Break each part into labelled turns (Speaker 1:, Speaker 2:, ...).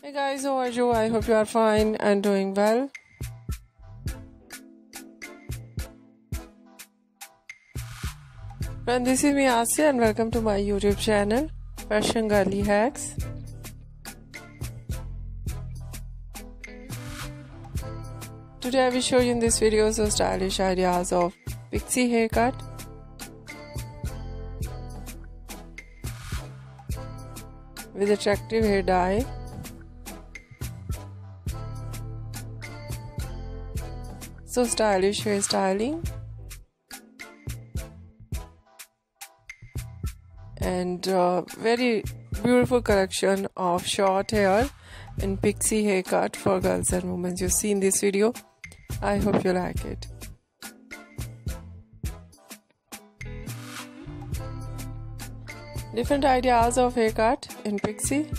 Speaker 1: Hey guys, how are you? I hope you are fine and doing well. Friend, this is me Asya and welcome to my YouTube channel, Fashion Girly Hacks. Today I will show you in this video some stylish ideas of pixie haircut. With attractive hair dye so stylish hairstyling and uh, very beautiful collection of short hair and pixie haircut for girls and women. You see in this video. I hope you like it. Different ideas of haircut in pixie.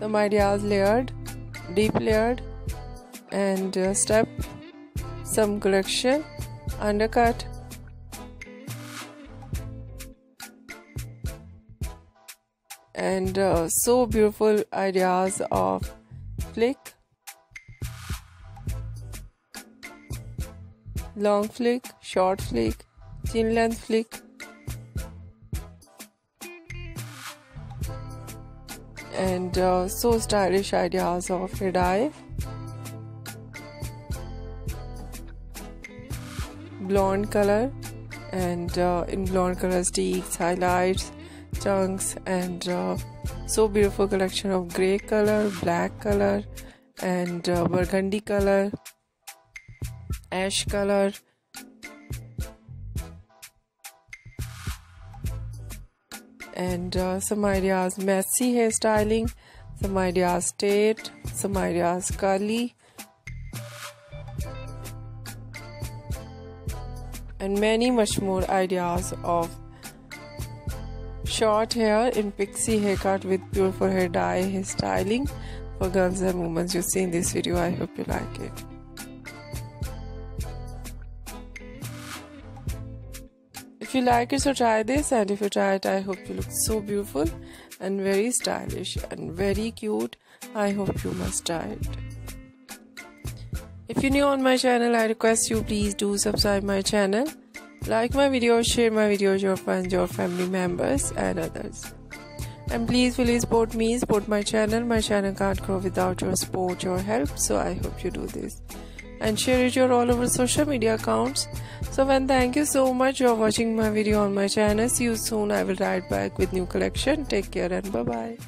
Speaker 1: Some ideas layered deep layered and uh, step some correction undercut. And uh, so beautiful ideas of flick. Long flick short flick chin length flick and uh, so stylish ideas of dye blonde color and uh, in blonde color sticks highlights chunks and uh, so beautiful collection of gray color black color and uh, burgundy color ash color and uh, some ideas messy hairstyling some ideas straight some ideas curly. And many much more ideas of short hair in pixie haircut with beautiful hair dye hairstyling for girls and women. You see in this video i hope you like it if you like it so try this and if you try it i hope you look so beautiful and very stylish and very cute. I hope you must try it. If you're new on my channel i request you please do subscribe my channel like my videos share my videos your friends your family members and others. And please please support me support my channel? My channel can't grow without your support your help so i hope you do this and share it your all over social media accounts. So when thank you so much for watching my video on my channel. See you soon. I will ride back with new collection. Take care and bye bye